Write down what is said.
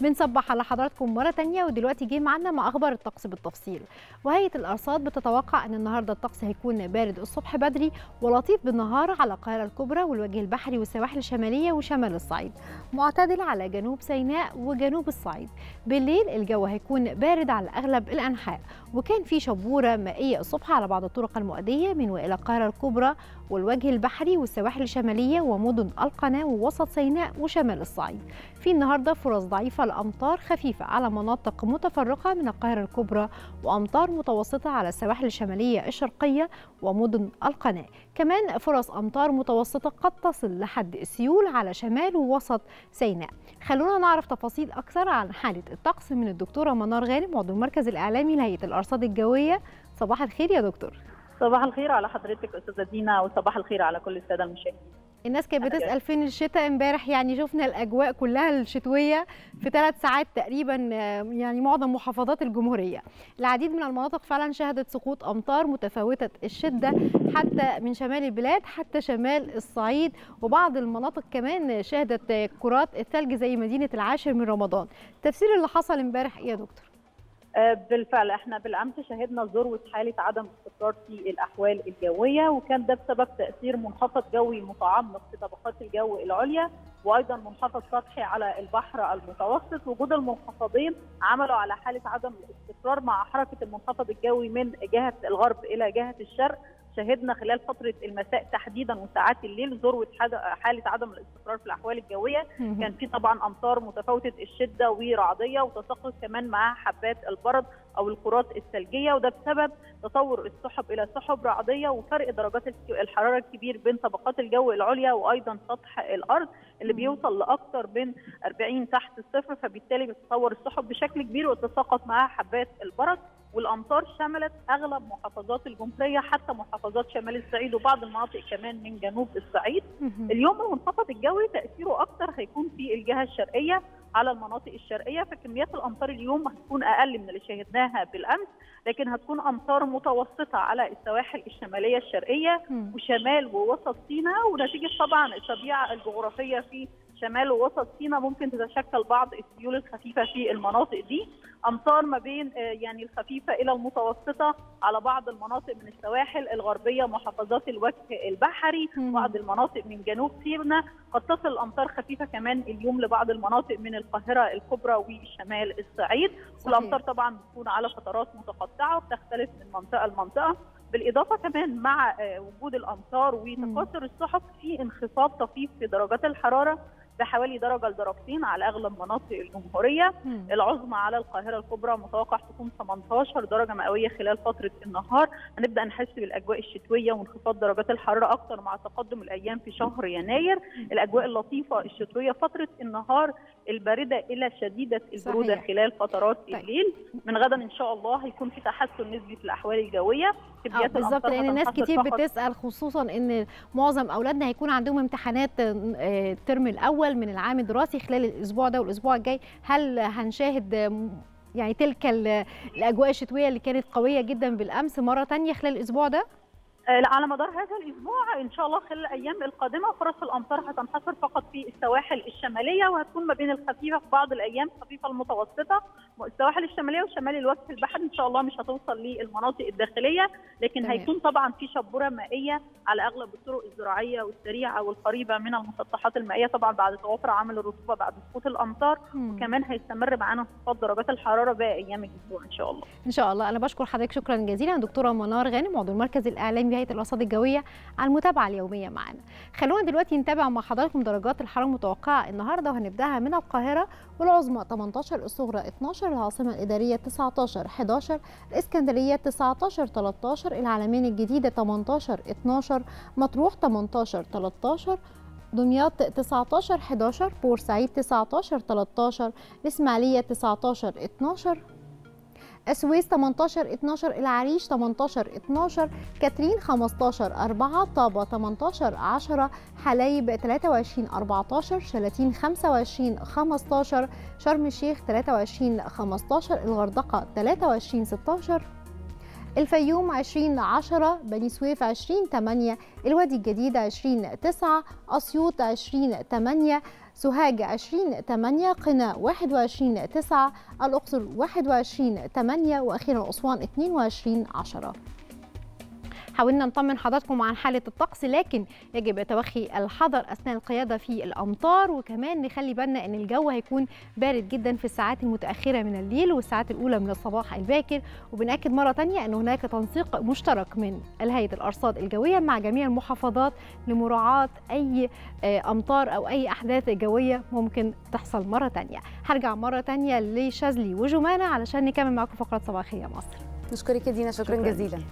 بنصبح على حضراتكم مرة تانية ودلوقتي جه معانا مع أخبار الطقس بالتفصيل. وهيئة الأرصاد بتتوقع أن النهاردة الطقس هيكون بارد الصبح بدري ولطيف بالنهار على القاهرة الكبرى والوجه البحري والسواحل الشمالية وشمال الصعيد. معتدل على جنوب سيناء وجنوب الصعيد. بالليل الجو هيكون بارد على أغلب الأنحاء. وكان في شبورة مائية الصبح على بعض الطرق المؤدية من وإلى القاهرة الكبرى والوجه البحري والسواحل الشمالية ومدن القناة ووسط سيناء وشمال الصعيد. في النهارده فرص ضعيفة لأمطار خفيفة على مناطق متفرقة من القاهرة الكبرى وأمطار متوسطة على السواحل الشمالية الشرقية ومدن القناة. كمان فرص أمطار متوسطة قد تصل لحد السيول على شمال ووسط سيناء. خلونا نعرف تفاصيل أكثر عن حالة الطقس من الدكتورة منار غانم عضو المركز الإعلامي لهيئة الأرصاد الجوية. صباح الخير يا دكتور. صباح الخير على حضرتك أستاذة دينا وصباح الخير على كل السادة المشاهدين. الناس كانت بتسأل فين الشتاء امبارح؟ يعني شفنا الأجواء كلها الشتوية في ثلاث ساعات تقريبا يعني معظم محافظات الجمهورية. العديد من المناطق فعلا شهدت سقوط أمطار متفاوتة الشدة حتى من شمال البلاد حتى شمال الصعيد. وبعض المناطق كمان شهدت كرات الثلج زي مدينة العاشر من رمضان. تفسير اللي حصل امبارح إيه يا دكتور؟ بالفعل إحنا بالامس شهدنا ذروه حاله عدم استقرار في الاحوال الجوية وكان ده بسبب تأثير منخفض جوي متعمق في طبقات الجو العليا وأيضا منخفض سطحي على البحر المتوسط. وجود المنخفضين عملوا على حالة عدم الاستقرار مع حركة المنخفض الجوي من جهة الغرب إلى جهة الشرق. شهدنا خلال فترة المساء تحديدا وساعات الليل ذروة حالة عدم الاستقرار في الأحوال الجوية. كان في طبعا أمطار متفاوتة الشدة ورعدية وتساقط كمان معها حبات البرد أو الكرات الثلجية وده بسبب تطور السحب إلى سحب رعدية وفرق درجات الحرارة الكبير بين طبقات الجو العليا وأيضا سطح الأرض اللي بيوصل لأكثر من 40 تحت الصفر فبالتالي بتتطور السحب بشكل كبير وتتساقط معها حبات البرد. والأمطار شملت أغلب محافظات الجمهورية حتى محافظات شمال الصعيد وبعض المناطق كمان من جنوب الصعيد. اليوم المنخفض الجوي تأثيره أكثر هيكون في الجهة الشرقية على المناطق الشرقية فكميات الأمطار اليوم هتكون أقل من اللي شاهدناها بالأمس لكن هتكون أمطار متوسطة على السواحل الشمالية الشرقية وشمال ووسط سيناء ونتيجة طبعا الطبيعة الجغرافية في شمال ووسط سيناء ممكن تتشكل بعض السيول الخفيفة في المناطق دي. أمطار ما بين يعني الخفيفه إلى المتوسطة على بعض المناطق من السواحل الغربية محافظات الوجه البحري بعض المناطق من جنوب سيناء قد تصل الأمطار خفيفة كمان اليوم لبعض المناطق من القاهرة الكبرى وشمال الصعيد. والأمطار طبعا بتكون على فترات متقطعة بتختلف من منطقة لمنطقة. بالإضافة كمان مع وجود الأمطار وتكاثر السحب في انخفاض طفيف في درجات الحرارة. بحوالي درجة لدرجتين على أغلب مناطق الجمهورية مم. العظمى على القاهرة الكبرى متوقع تكون 18 درجة مئوية خلال فترة النهار هنبدأ نحس بالأجواء الشتوية وانخفاض درجات الحرارة أكثر مع تقدم الأيام في شهر يناير. الأجواء اللطيفة الشتوية فترة النهار البارده إلى شديدة البرودة صحيح. خلال فترات طيب. الليل من غدا إن شاء الله هيكون في تحسن نسبي في الأحوال الجوية. آه بالظبط لأن ناس كتير بتسأل خصوصا إن معظم أولادنا هيكون عندهم امتحانات الترم الأول من العام الدراسي خلال الأسبوع ده والأسبوع الجاي. هل هنشاهد يعني تلك الأجواء الشتوية اللي كانت قوية جدا بالأمس مرة ثانية خلال الأسبوع ده؟ على مدار هذا الأسبوع إن شاء الله خلال الأيام القادمة فرص الأمطار هتنحصر فقط في السواحل الشمالية وهتكون ما بين الخفيفة في بعض الأيام الخفيفة المتوسطة. السواحل الشمالية وشمال الوجه البحري إن شاء الله مش هتوصل للمناطق الداخلية لكن تمام. هيكون طبعا في شبورة مائية على أغلب الطرق الزراعية والسريعة والقريبة من المسطحات المائية طبعا بعد توافر عامل الرطوبة بعد سقوط الأمطار م. وكمان هيستمر معانا انخفاض درجات الحرارة باقي أيام الأسبوع إن شاء الله. إن شاء الله. أنا بشكر حضرتك. شكرا جزيلا. دكتورة منار غانم عضو المركز الإعلامي بهيئة الارصاد الجوية على المتابعة اليومية معنا خلونا دلوقتي نتابع مع حضراتكم درجات الحرارة المتوقعة النهارده وهنبدأها من القاهرة والعظمى 18 الصغرى 12 العاصمة الإدارية 19 11 الإسكندرية 19 13 العلمين الجديدة 18 12 مطروح 18 13 دمياط 19 11 بورسعيد 19 13 الاسماعيليه 19 12 السويس 18 12 العريش 18 12 كاترين 15 4 طابة 18 10 حلايب 23 14 شلاتين 25 15 شرم الشيخ 23 15 الغردقة 23 16 الفيوم 20 10 بني سويف 20 8 الوادي الجديد 20 9 أسيوط 20 8 سوهاج 20 8 قنا 21 9 الأقصر 21 8 وأخيرا أسوان 22 10 حاولنا نطمن حضراتكم عن حالة الطقس لكن يجب توخي الحذر أثناء القيادة في الأمطار وكمان نخلي بالنا أن الجو هيكون بارد جدا في الساعات المتأخرة من الليل والساعات الأولى من الصباح الباكر. وبنأكد مرة تانية أن هناك تنسيق مشترك من هيئة الأرصاد الجوية مع جميع المحافظات لمراعاة أي أمطار أو أي أحداث جوية ممكن تحصل مرة تانية. هرجع مرة تانية لشاذلي وجمانة علشان نكمل معكم فقرة صباحية مصر. نشكرك دينا شكرا, شكرا. جزيلا.